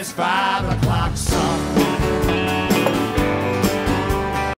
It's five o'clock. So